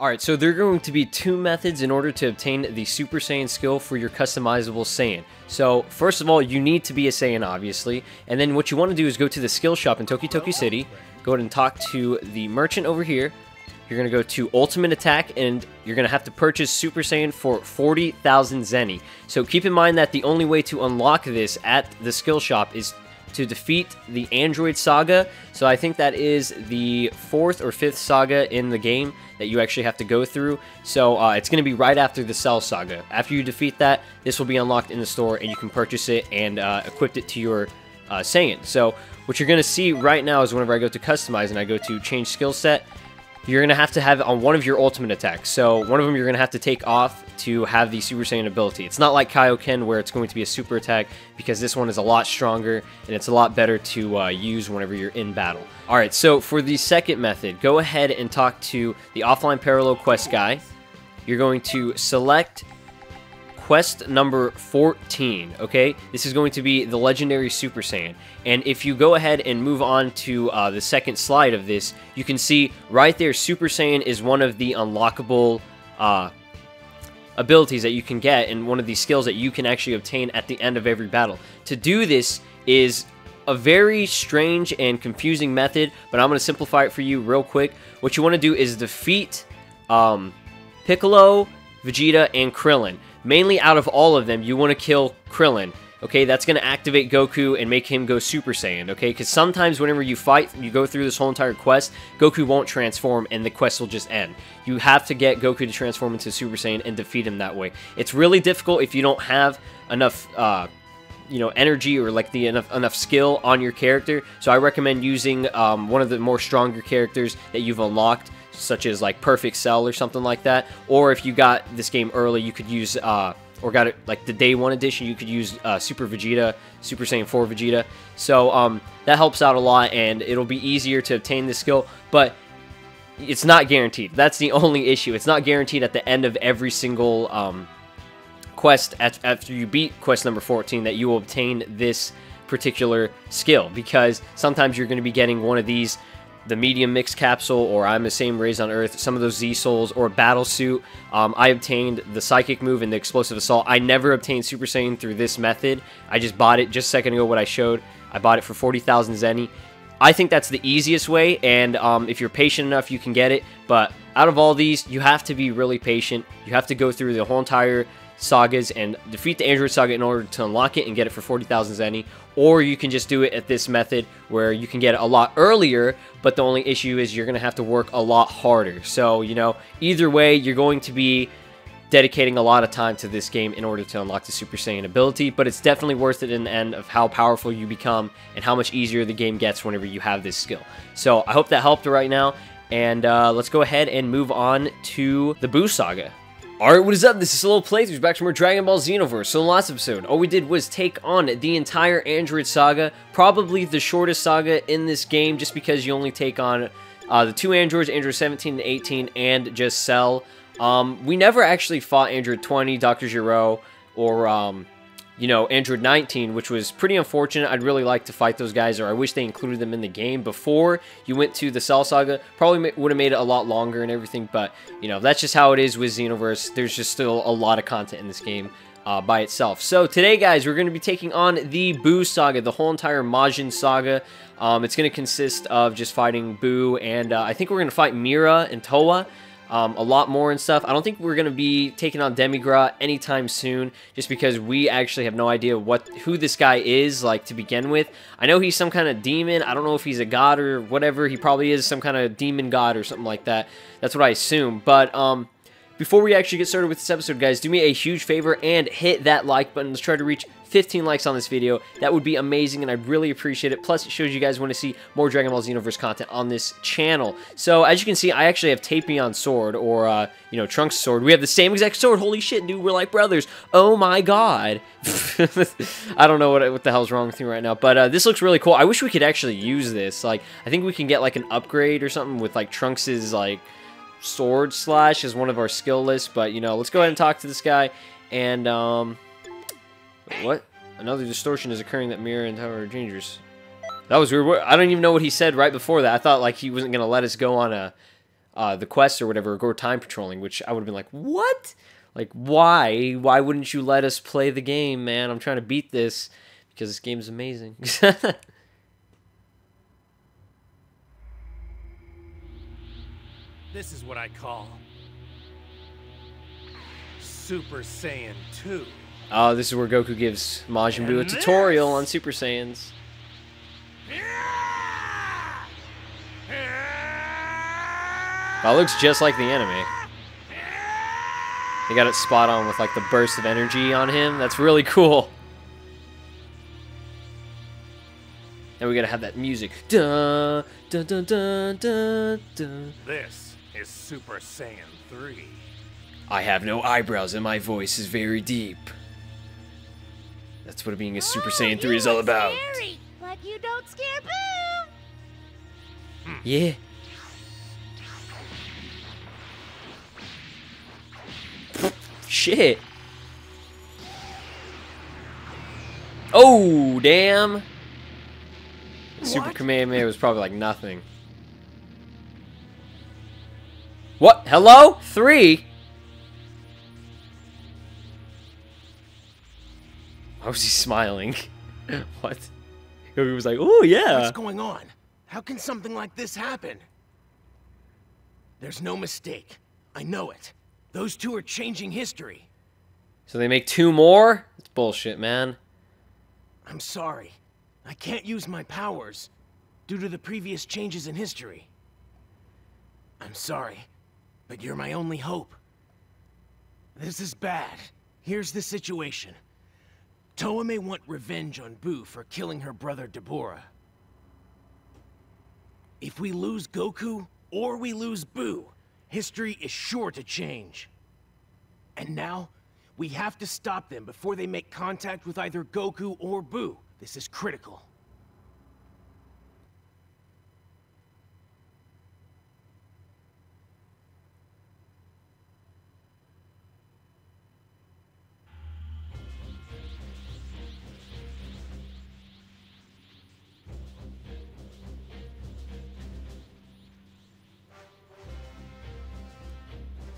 Alright, so there are going to be two methods in order to obtain the Super Saiyan skill for your customizable Saiyan. So, first of all, you need to be a Saiyan, obviously, and then what you want to do is go to the skill shop in Toki Toki City, go ahead and talk to the merchant over here, you're going to go to Ultimate Attack, and you're going to have to purchase Super Saiyan for 40,000 Zeni. So keep in mind that the only way to unlock this at the skill shop is to defeat the Android Saga. So I think that is the fourth or fifth saga in the game that you actually have to go through. So uh, it's going to be right after the Cell Saga. After you defeat that, this will be unlocked in the store and you can purchase it and uh, equip it to your uh, Saiyan. So what you're going to see right now is whenever I go to customize and I go to change skill set, you're going to have to have it on one of your ultimate attacks. So one of them you're going to have to take off to have the Super Saiyan ability. It's not like Kaioken where it's going to be a super attack because this one is a lot stronger and it's a lot better to uh, use whenever you're in battle. Alright, so for the second method, go ahead and talk to the offline parallel quest guy. You're going to select quest number 14, okay? This is going to be the Legendary Super Saiyan. And if you go ahead and move on to uh, the second slide of this, you can see right there, Super Saiyan is one of the unlockable uh, abilities that you can get and one of these skills that you can actually obtain at the end of every battle. To do this is a very strange and confusing method, but I'm going to simplify it for you real quick. What you want to do is defeat um, Piccolo, Vegeta, and Krillin. Mainly out of all of them, you want to kill Krillin. Okay, that's going to activate Goku and make him go Super Saiyan, okay? Because sometimes whenever you fight, you go through this whole entire quest, Goku won't transform and the quest will just end. You have to get Goku to transform into Super Saiyan and defeat him that way. It's really difficult if you don't have enough, uh, you know, energy or like the enough, enough skill on your character. So I recommend using um, one of the more stronger characters that you've unlocked such as like Perfect Cell or something like that. Or if you got this game early, you could use, uh, or got it like the day one edition, you could use uh, Super Vegeta, Super Saiyan 4 Vegeta. So um, that helps out a lot, and it'll be easier to obtain this skill. But it's not guaranteed. That's the only issue. It's not guaranteed at the end of every single um, quest after you beat quest number 14 that you will obtain this particular skill because sometimes you're going to be getting one of these the medium mix capsule, or I'm the same raised on Earth, some of those Z Souls, or battle suit. Um, I obtained the psychic move and the explosive assault. I never obtained Super Saiyan through this method. I just bought it just a second ago. What I showed, I bought it for 40,000 Zeni. I think that's the easiest way, and um, if you're patient enough, you can get it. But out of all these, you have to be really patient. You have to go through the whole entire sagas and defeat the Android Saga in order to unlock it and get it for 40,000 Zeni. Or you can just do it at this method where you can get it a lot earlier, but the only issue is you're going to have to work a lot harder. So, you know, either way, you're going to be dedicating a lot of time to this game in order to unlock the Super Saiyan ability, but it's definitely worth it in the end of how powerful you become and how much easier the game gets whenever you have this skill. So I hope that helped right now, and uh, let's go ahead and move on to the Buu Saga. Alright, what is up? This is a Little Playthroughs back from our Dragon Ball Xenoverse. So in the last episode, all we did was take on the entire Android Saga, probably the shortest saga in this game, just because you only take on uh, the two androids, Android 17 and 18, and just Cell. Um, we never actually fought Android 20, Dr. Gero, or um, you know, Android 19, which was pretty unfortunate. I'd really like to fight those guys, or I wish they included them in the game before you went to the Cell Saga. Probably would have made it a lot longer and everything, but, you know, that's just how it is with Xenoverse. There's just still a lot of content in this game. Uh, by itself. So today, guys, we're going to be taking on the Buu Saga, the whole entire Majin Saga. Um, it's going to consist of just fighting Buu, and uh, I think we're going to fight Mira and Towa um, a lot more and stuff. I don't think we're going to be taking on Demigra anytime soon, just because we actually have no idea what who this guy is, like, to begin with. I know he's some kind of demon. I don't know if he's a god or whatever. He probably is some kind of demon god or something like that. That's what I assume. But, um, before we actually get started with this episode, guys, do me a huge favor and hit that like button. Let's try to reach 15 likes on this video. That would be amazing, and I'd really appreciate it. Plus, it shows you guys want to see more Dragon Ball Xenoverse content on this channel. So, as you can see, I actually have Tapion Sword, or, uh, you know, Trunks Sword. We have the same exact sword. Holy shit, dude, we're like brothers. Oh my god. I don't know what, what the hell's wrong with me right now, but uh, this looks really cool. I wish we could actually use this. Like, I think we can get, like, an upgrade or something with, like, Trunks's, like sword slash is one of our skill lists, but, you know, let's go ahead and talk to this guy, and, um, what? Another distortion is occurring that Mira and Towa are dangerous. That was weird. I don't even know what he said right before that. I thought, like, he wasn't going to let us go on a, uh, the quest or whatever, or go time patrolling, which I would have been like, what? Like, why? Why wouldn't you let us play the game, man? I'm trying to beat this because this game's amazing. This is what I call Super Saiyan 2. oh, this is where Goku gives Majin Buu a tutorial on Super Saiyans. That looks just like the anime. They got it spot on with like the burst of energy on him. That's really cool. And we gotta have that music. This is Super Saiyan 3. I have no eyebrows and my voice is very deep. That's what being a Super oh, Saiyan 3 is all about. Scary, like you don't scare Buu. Hmm. Yeah. Shit. Oh, damn. Super What? Kamehameha was probably like nothing. What? Hello? Three? Why was he smiling? what? He was like, oh, yeah. What's going on? How can something like this happen? There's no mistake. I know it. Those two are changing history. So they make two more? It's bullshit, man. I'm sorry. I can't use my powers due to the previous changes in history. I'm sorry, but you're my only hope. This is bad. Here's the situation. Towa may want revenge on Buu for killing her brother Dabura. If we lose Goku or we lose Buu, history is sure to change. And now, we have to stop them before they make contact with either Goku or Buu. This is critical.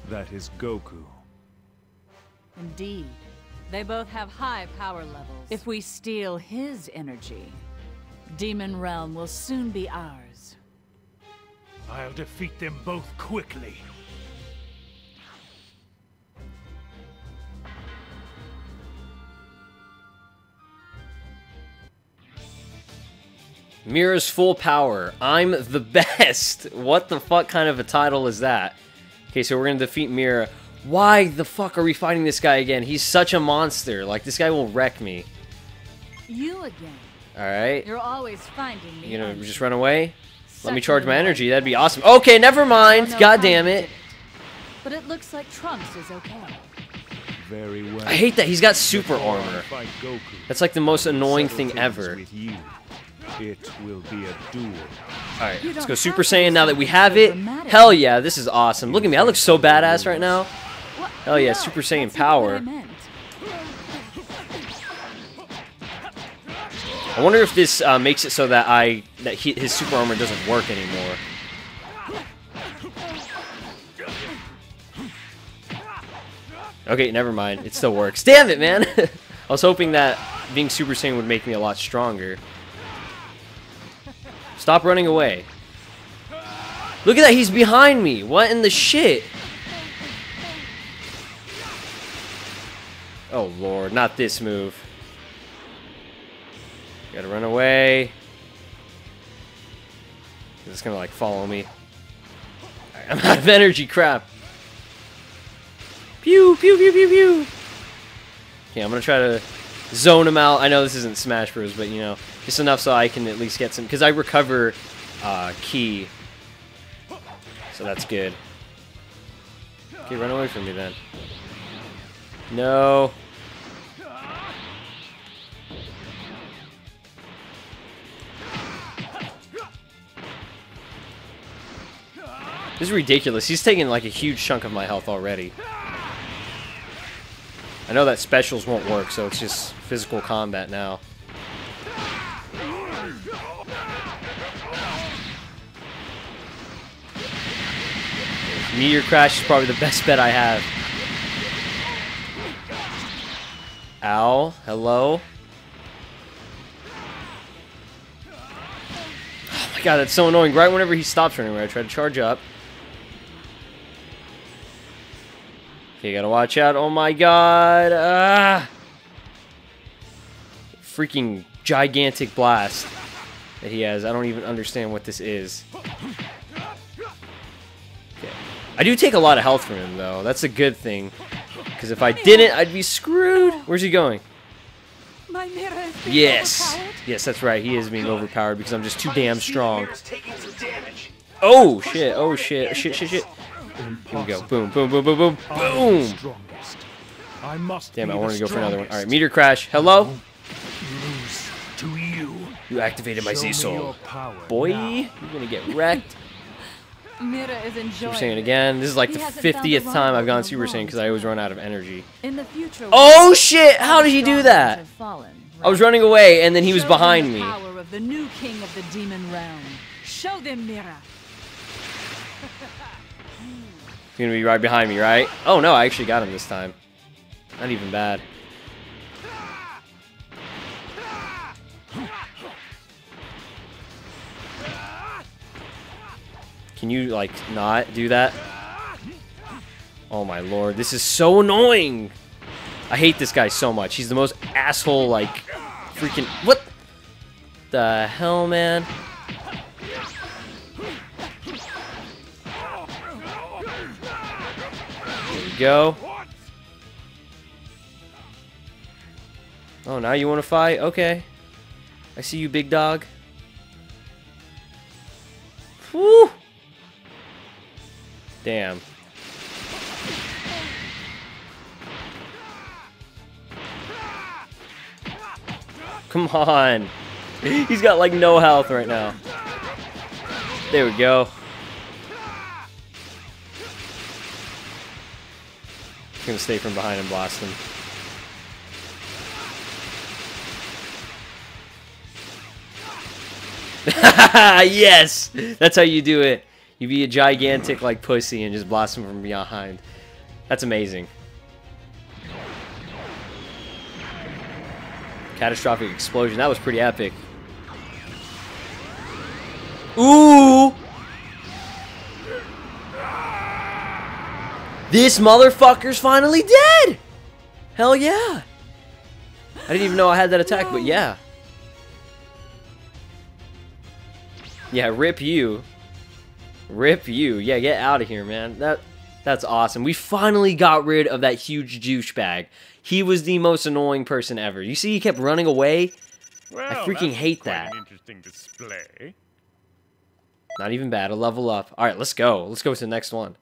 That is Goku. Indeed. They both have high power levels. If we steal his energy, Demon Realm will soon be ours. I'll defeat them both quickly. Mira's full power. I'm the best. What the fuck kind of a title is that? Okay, so we're gonna defeat Mira. Why the fuck are we fighting this guy again? He's such a monster. Like, this guy will wreck me. You again. Alright? You're always finding me. You gonna just run away? Let me charge my energy. That'd be awesome. Okay, never oh, mind. don't God damn it. But it looks like Trunks is okay. Very well. I hate that. He's got super armor. That's like the most annoying settle thing things ever. With you. It will be a duel. Alright, let's go Super Saiyan now that we have it. Hell yeah, this is awesome. Look at me. I look so badass right now. What? Hell yeah, Super Saiyan that's not what power. I. I wonder if this uh, makes it so that I that he, his super armor doesn't work anymore. Okay, never mind. It still works. Damn it, man! I was hoping that being Super Saiyan would make me a lot stronger. Stop running away. Look at that, he's behind me! What in the shit? Oh lord, not this move. Gotta run away. It's gonna like follow me. I'm out of energy, crap. Pew, pew, pew, pew, pew. Okay, I'm gonna try to zone him out. I know this isn't Smash Bros, but you know, just enough so I can at least get some. Because I recover uh, key. So that's good. Okay, run away from me then. No. This is ridiculous. He's taking like a huge chunk of my health already. I know that specials won't work, so it's just physical combat now. Meteor Crash is probably the best bet I have. Ow. Hello? Oh my god, that's so annoying. Right whenever he stops running, I try to charge up. Okay, gotta watch out. Oh my god. Ah! Freaking gigantic blast that he has. I don't even understand what this is. Okay. I do take a lot of health from him, though. That's a good thing. Because if I didn't, I'd be screwed. Where's he going? My mirror is being Yes. Yes, that's right. He is being overpowered because I'm just too damn strong. Mira's taking. Oh, shit. Oh, shit. Shit, shit, shit. Here we go. Boom, boom, boom, boom, boom. Boom. I must Damn, be I the wanted to go for another one. All right, strongest. meteor crash. Hello? Lose to you. You activated my Z-Soul. Boy, now. you're gonna get wrecked. Mira is enjoying Super Saiyan it. again. This is like He the hasn't found the 50th time I've gone in a Super Saiyan because I always run out of energy. In the future, Oh shit! How did he do that? ones have fallen, I was running away and then he was Show them behind the me. power of the new king of the demon realm. Show them Mira. He's gonna be right behind me, right? Oh no, I actually got him this time. Not even bad. Can you, like, not do that? Oh my lord, this is so annoying! I hate this guy so much. He's the most asshole, like, freaking... What the hell, man? Go. Oh, now you want to fight? Okay. I see you, big dog. Whew! Damn. Come on. He's got like no health right now. There we go. Gonna stay from behind and blast him. yes! That's how you do it. You be a gigantic like pussy and just blast him from behind. That's amazing. Catastrophic explosion. That was pretty epic. Ooh! This motherfucker's finally dead! Hell yeah! I didn't even know I had that attack, but yeah. Yeah, rip you. Rip you. Yeah, get out of here, man. That that's awesome. We finally got rid of that huge douchebag. He was the most annoying person ever. You see he kept running away? Well, freaking that's hate that. Interesting display. Not even bad. A level up. All right, let's go. Let's go to the next one.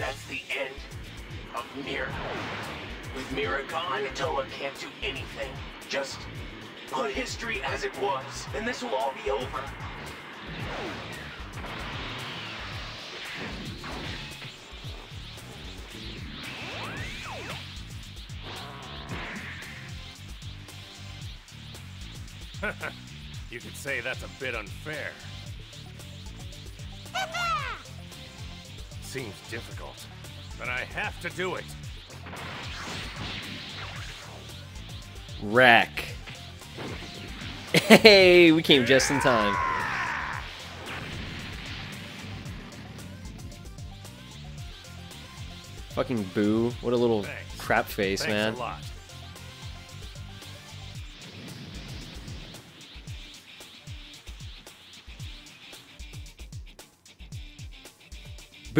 That's the end of Mira. With Mira gone, Towa can't do anything. Just put history as it was, and this will all be over. You could say that's a bit unfair. Seems difficult, but I have to do it. Wreck. Hey, we came just in time. Fucking Buu. What a little Thanks. crap face, Thanks man.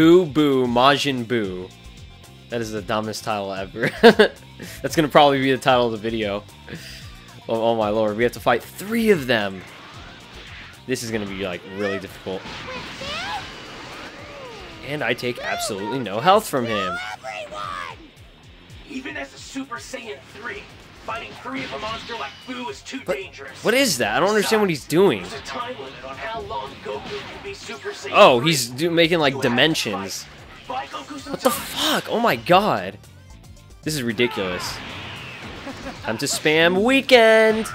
Buu Buu Majin Buu. That is the dumbest title ever. That's gonna probably be the title of the video. Oh, oh my lord, we have to fight three of them. This is gonna be like really difficult. And I take absolutely no health from him. Even as a Super Saiyan 3, Fighting three of a monster like Buu is too dangerous. What is that? I don't understand what he's doing. There's a time limit on how long Goku can be Super Saiyan. Oh, 3. he's do making like You dimensions. Buy Goku some What the time. fuck? Oh my god. This is ridiculous. Time to spam weekend.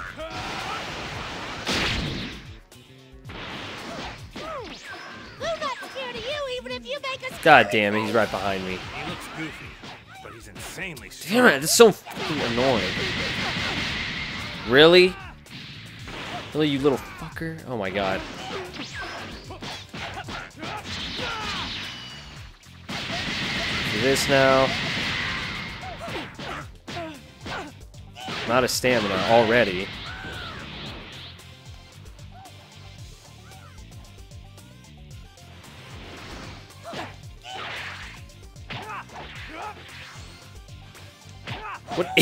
I'm not scared of you, even if you make us. God damn it, he's right behind me. He looks goofy, but insanely Damn strong. it, that's so annoying. Really? Really, you little fucker? Oh my god. Do this now. Not a stamina already.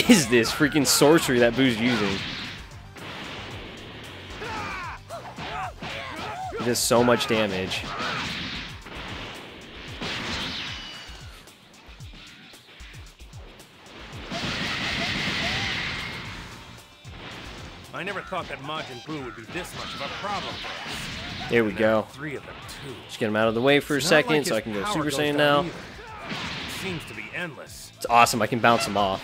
Is this freaking sorcery that Buu's using? It does so much damage. I never thought that Majin Buu would be this much of a problem for us. There we And there are go. Three of them too. Just get him out of the way for a It's not second like so I can go Super Saiyan now. either. It seems to be endless. It's awesome, I can bounce him off.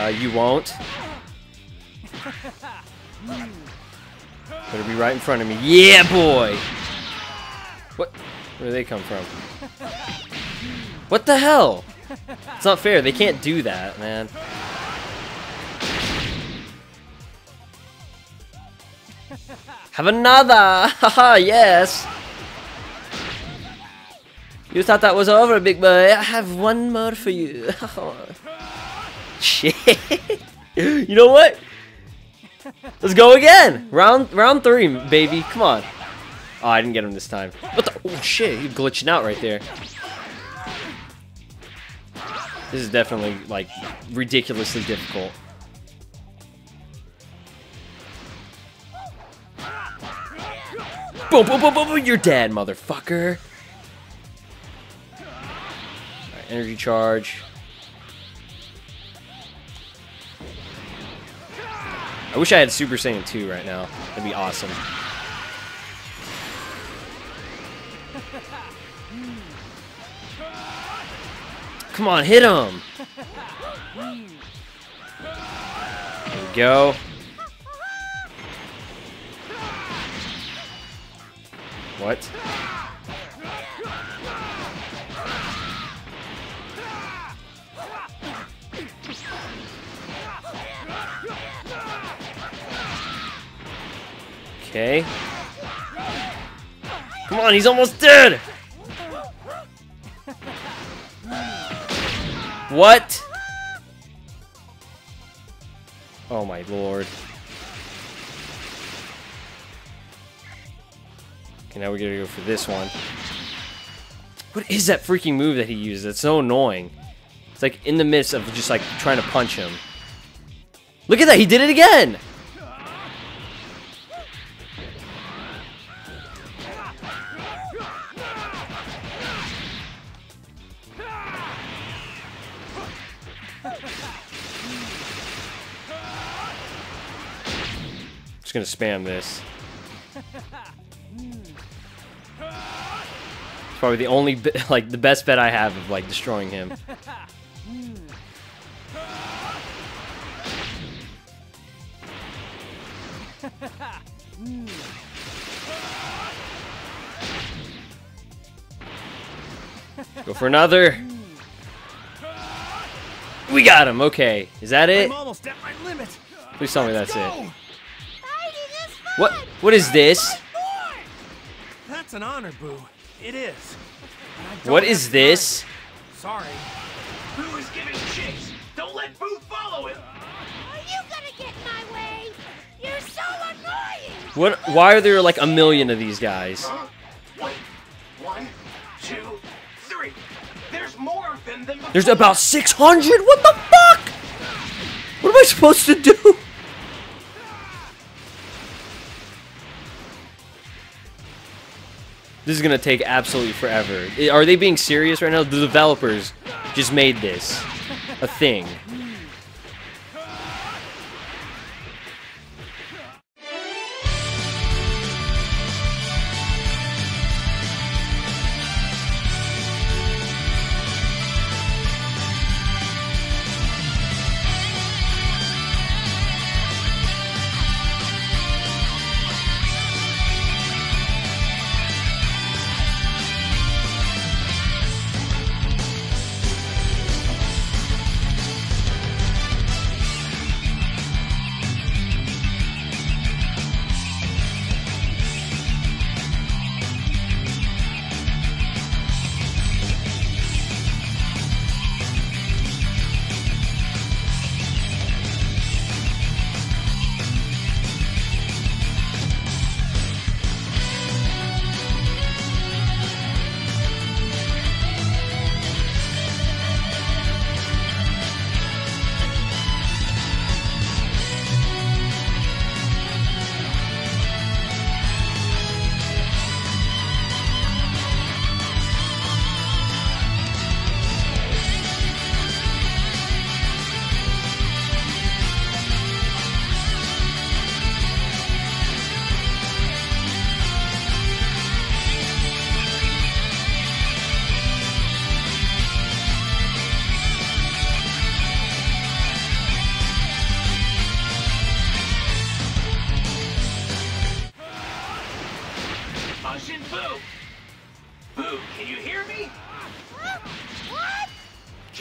Uh, you won't. Better be right in front of me. Yeah, boy! What? Where do they come from? What the hell? It's not fair. They can't do that, man. Have another! Haha, yes! You thought that was over, big boy. I have one more for you. Shit. you know what? Let's go again. Round round three, baby. Come on. Oh, I didn't get him this time. What the? Oh shit! You're glitching out right there. This is definitely like ridiculously difficult. Boom, boom, boom, boom, boom. You're dead, motherfucker. Alright, energy charge. I wish I had Super Saiyan 2 right now. That'd be awesome. Come on, hit him! There we go. What? Okay. Come on, he's almost dead! What? Oh my lord. Okay, now we gotta go for this one. What is that freaking move that he uses? That's so annoying. It's like in the midst of just like trying to punch him. Look at that, he did it again! Just gonna spam this. It's probably the only, like, the best bet I have of, like, destroying him. Go for another. We got him. Okay, is that it? I'm almost at my limit. Please tell me that's it. Fighting is fun. What? What is this? That's an honor, Buu. It is. And I don't What have is time. this? Sorry. Buu is giving chase. Don't let Buu follow him. Are you gonna get in my way? You're so annoying. What? Why are there like a million of these guys? Huh? Wait. One, two, three. There's more of them than before. There's about 600. What the fuck? What am I supposed to do? This is gonna take absolutely forever. Are they being serious right now? The developers just made this. a thing.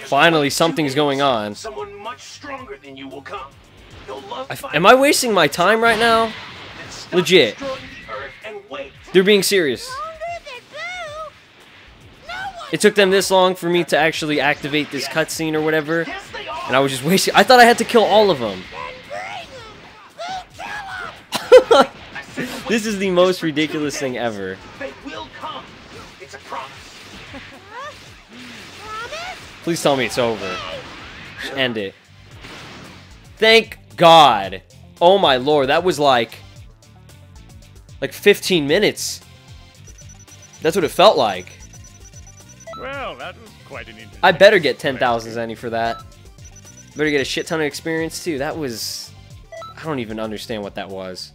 Finally, something's going on. Someone much stronger than you will come. You'll love I f- fighting am I wasting my time right now? Legit. destroying the Earth and wait. They're being serious. Longer than Buu? No one It took them this long for me to actually activate this cutscene or whatever, Yes, they are. and I was just wasting. I thought I had to kill all of them. can bring them. Buu, kill 'em. I said to wait. This is the most ridiculous thing ever. Please tell me it's over. Just end it. Thank God. Oh my lord, that was like like 15 minutes. That's what it felt like. Well, that was quite an interesting. I better get 10,000 Zeni for that. Better get a shit ton of experience too. That was I don't even understand what that was.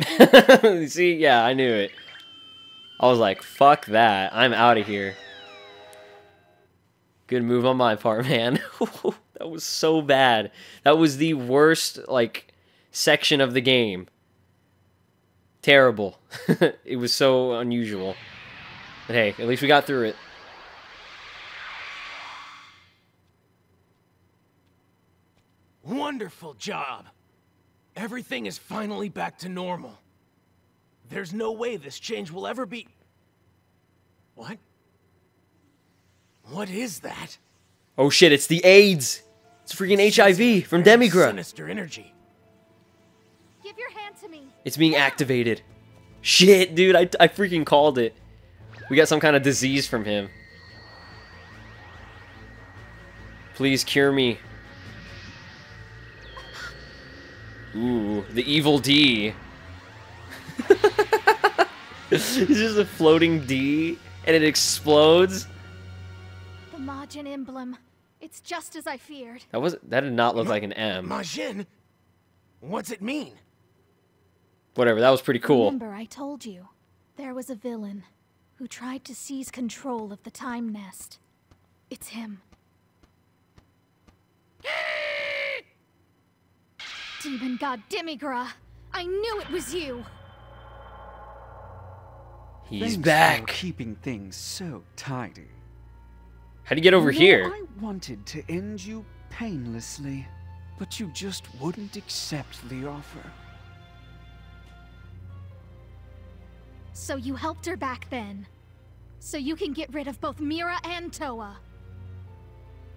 See, yeah, I knew it. I was like, fuck that. I'm out of here. Good move on my part, man. that was so bad. That was the worst, like, section of the game. Terrible. it was so unusual. But hey, at least we got through it. Wonderful job. Everything is finally back to normal. There's no way this change will ever be. What? What is that? Oh shit, it's the AIDS! It's freaking HIV from Very Demigra. Sinister energy. Give your hand to me. It's being activated. Shit, dude, I, I freaking called it. We got some kind of disease from him. Please cure me. Ooh, the evil D. it's just a floating D, and it explodes. The Majin emblem. It's just as I feared. That was that did not look like an M. Majin? What's it mean? Whatever, that was pretty cool. Remember, I told you there was a villain who tried to seize control of the time nest. It's him. Demon God Demigra! I knew it was you! He's Thanks For back. keeping things so tidy. How'd you get over You know, here? I wanted to end you painlessly, but you just wouldn't accept the offer. So you helped her back then. So you can get rid of both Mira and Towa.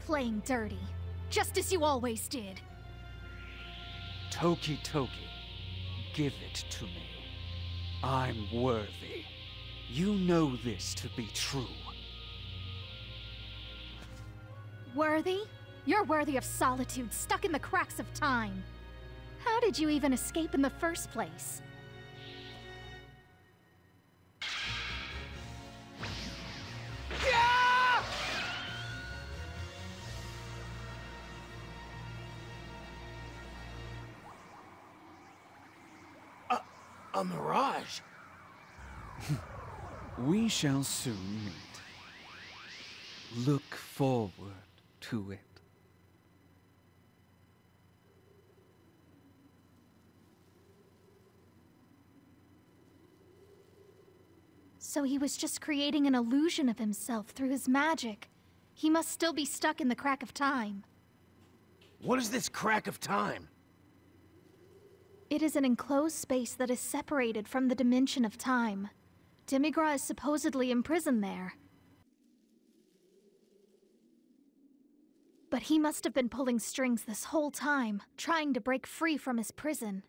Playing dirty. Just as you always did. Toki Toki, give it to me. I'm worthy. You know this to be true. Worthy? You're worthy of solitude, stuck in the cracks of time. How did you even escape in the first place? A mirage? We shall soon meet. Look forward to it. So he was just creating an illusion of himself through his magic. He must still be stuck in the crack of time. What is this crack of time? It is an enclosed space that is separated from the dimension of time. Demigra is supposedly imprisoned there. But he must have been pulling strings this whole time, trying to break free from his prison.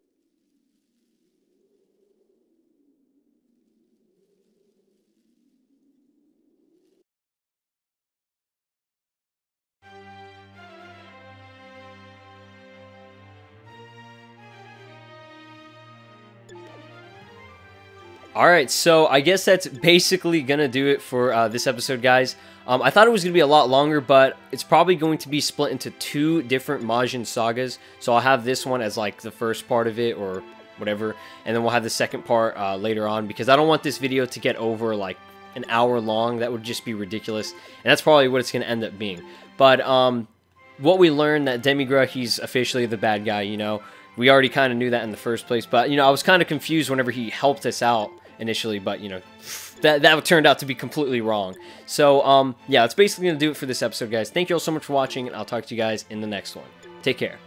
All right, so I guess that's basically gonna do it for uh, this episode, guys. Um, I thought it was gonna be a lot longer, but it's probably going to be split into two different Majin sagas. So I'll have this one as like the first part of it, or whatever, and then we'll have the second part uh, later on because I don't want this video to get over like an hour long. That would just be ridiculous, and that's probably what it's gonna end up being. But um, what we learned that Demigra, he's officially the bad guy. You know, we already kind of knew that in the first place, but you know, I was kind of confused whenever he helped us out initially, but you know, that that turned out to be completely wrong. So um, yeah, that's basically gonna do it for this episode, guys. Thank you all so much for watching, and I'll talk to you guys in the next one. Take care.